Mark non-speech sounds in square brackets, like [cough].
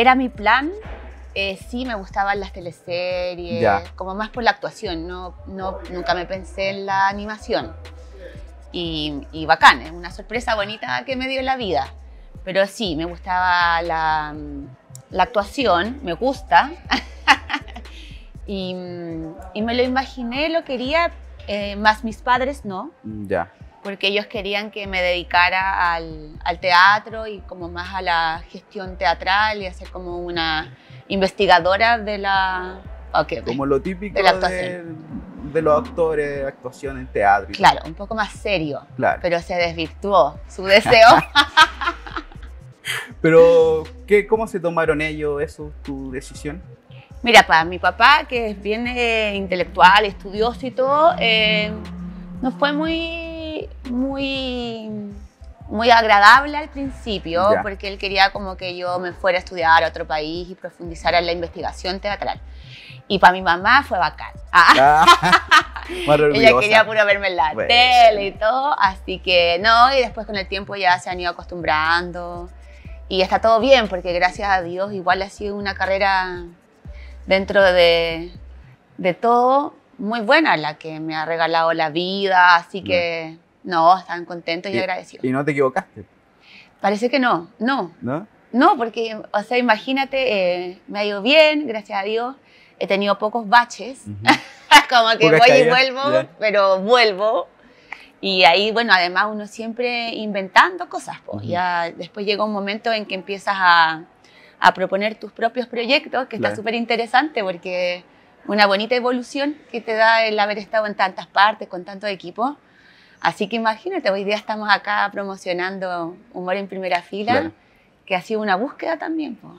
era mi plan. Eh, sí, me gustaban las teleseries, Ya. como más por la actuación, no, no, nunca me pensé en la animación. Y, y bacán, es una sorpresa bonita que me dio la vida. Pero sí, me gustaba la, la actuación, me gusta. [laughs] y, y me lo imaginé, lo quería, eh, más mis padres no, Ya. Porque ellos querían que me dedicara al, al teatro y como más a la gestión teatral y a ser como una investigadora de la... ok, ok. Como lo típico De la de, actuación. de los actores, actuación en teatro. Claro, un poco más serio. Claro. pero se desvirtuó su deseo. [laughs] Pero, ¿qué, ¿cómo se tomaron ellos eso, tu decisión? Mira, para mi papá, que es bien eh, intelectual, estudioso y todo, eh, no fue muy, muy, muy agradable al principio, Ya. porque él quería como que yo me fuera a estudiar a otro país y profundizara en la investigación teatral. Y para mi mamá fue bacán. Ah, Ah, [laughs] ella quería puro verme en la Bueno. tele y todo, así que no, y después con el tiempo ya se han ido acostumbrando y está todo bien, porque gracias a Dios igual ha sido una carrera dentro de, de todo muy buena, la que me ha regalado la vida, así que no, están contentos y, Y- agradecidos. Y no te equivocaste, Parece que no, no, ¿no? no, porque, o sea, imagínate, eh, me ha ido bien, gracias a Dios, he tenido pocos baches, Ujú. [laughs] como que Pocas voy y caídas, vuelvo, ya. pero vuelvo. Y ahí, bueno, además uno siempre inventando cosas. po. Ujú. Ya después llega un momento en que empiezas a, a proponer tus propios proyectos, que está Claro. súper interesante porque una bonita evolución que te da el haber estado en tantas partes, con tantos equipos. Así que imagínate, hoy día estamos acá promocionando Humor en Primera Fila, Claro. que ha sido una búsqueda también. po.